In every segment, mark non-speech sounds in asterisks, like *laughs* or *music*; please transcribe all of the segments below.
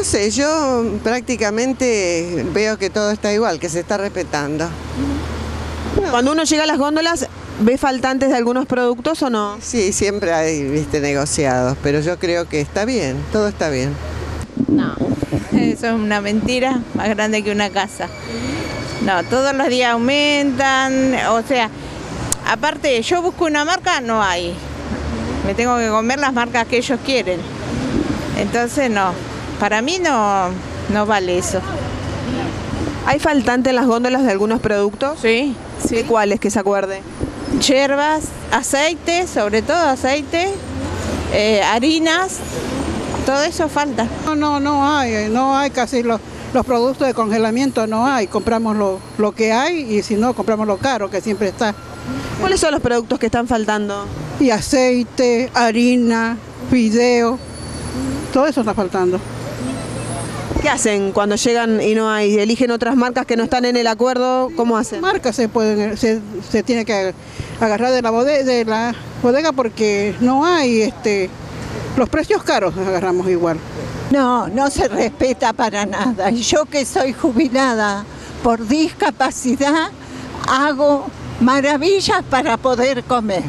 No sé, yo prácticamente veo que todo está igual, que se está respetando. Cuando uno llega a las góndolas, ¿ve faltantes de algunos productos o no? Sí, siempre hay, viste, negociados, pero yo creo que está bien, todo está bien. No, eso es una mentira más grande que una casa. No, todos los días aumentan, o sea, aparte yo busco una marca, no hay. Me tengo que comer las marcas que ellos quieren. Entonces no, para mí no, no vale eso. ¿Hay faltante en las góndolas de algunos productos? Sí, ¿De cuáles que se acuerde? Hierbas, aceite, sobre todo aceite, eh, harinas, todo eso falta. No, no, no hay, no hay casi los, los productos de congelamiento, no hay. Compramos lo, lo que hay y si no, compramos lo caro que siempre está. ¿Cuáles son los productos que están faltando? Y aceite, harina, fideo, todo eso está faltando. ¿Qué hacen cuando llegan y no hay? ¿Eligen otras marcas que no están en el acuerdo? ¿Cómo hacen? Marcas se pueden, se, se tiene que agarrar de la bodega, de la bodega porque no hay este los precios caros agarramos igual. No, no se respeta para nada. Y yo que soy jubilada por discapacidad, hago maravillas para poder comer.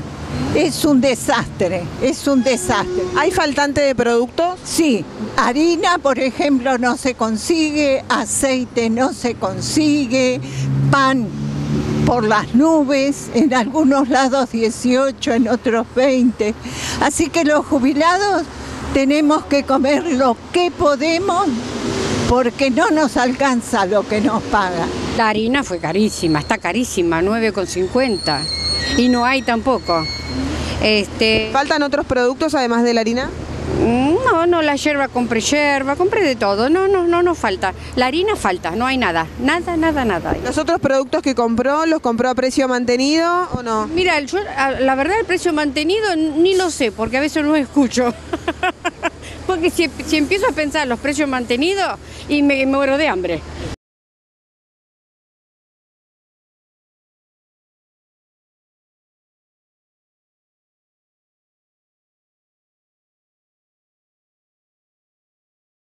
Es un desastre, es un desastre. ¿Hay faltante de productos? Sí, harina, por ejemplo, no se consigue, aceite no se consigue, pan por las nubes, en algunos lados 18, en otros 20. Así que los jubilados tenemos que comer lo que podemos porque no nos alcanza lo que nos paga. La harina fue carísima, está carísima, 9,50 y no hay tampoco. Este, ¿Faltan otros productos además de la harina? no, no, la yerba compré yerba, compré de todo, no, no, no nos falta. La harina falta, no hay nada, nada, nada, nada. ¿Los otros productos que compró, los compró a precio mantenido o no? Mira, yo, la verdad el precio mantenido ni lo sé, porque a veces no escucho. *laughs* porque si, si empiezo a pensar los precios mantenidos y me, me muero de hambre.